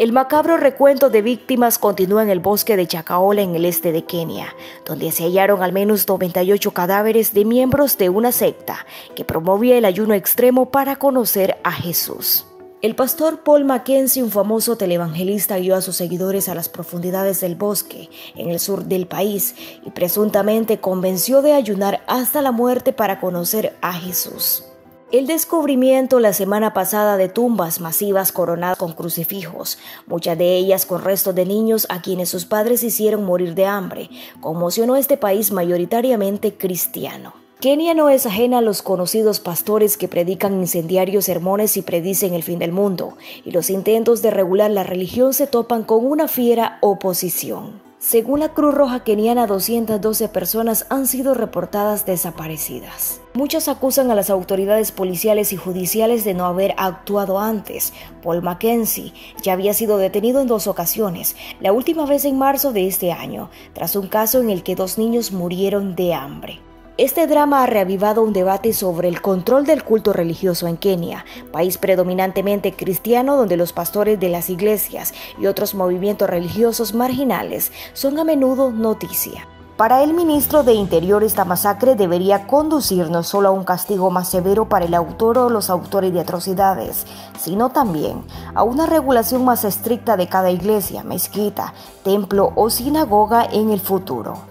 El macabro recuento de víctimas continúa en el bosque de Chacaola en el este de Kenia, donde se hallaron al menos 98 cadáveres de miembros de una secta que promovía el ayuno extremo para conocer a Jesús. El pastor Paul Mackenzie, un famoso televangelista, guió a sus seguidores a las profundidades del bosque, en el sur del país, y presuntamente convenció de ayunar hasta la muerte para conocer a Jesús. El descubrimiento la semana pasada de tumbas masivas coronadas con crucifijos, muchas de ellas con restos de niños a quienes sus padres hicieron morir de hambre, conmocionó este país mayoritariamente cristiano. Kenia no es ajena a los conocidos pastores que predican incendiarios sermones y predicen el fin del mundo, y los intentos de regular la religión se topan con una fiera oposición. Según la Cruz Roja Keniana, 212 personas han sido reportadas desaparecidas. Muchos acusan a las autoridades policiales y judiciales de no haber actuado antes. Paul Mackenzie ya había sido detenido en dos ocasiones, la última vez en marzo de este año, tras un caso en el que dos niños murieron de hambre. Este drama ha reavivado un debate sobre el control del culto religioso en Kenia, país predominantemente cristiano donde los pastores de las iglesias y otros movimientos religiosos marginales son a menudo noticia. Para el ministro de Interior esta masacre debería conducir no solo a un castigo más severo para el autor o los autores de atrocidades, sino también a una regulación más estricta de cada iglesia, mezquita, templo o sinagoga en el futuro.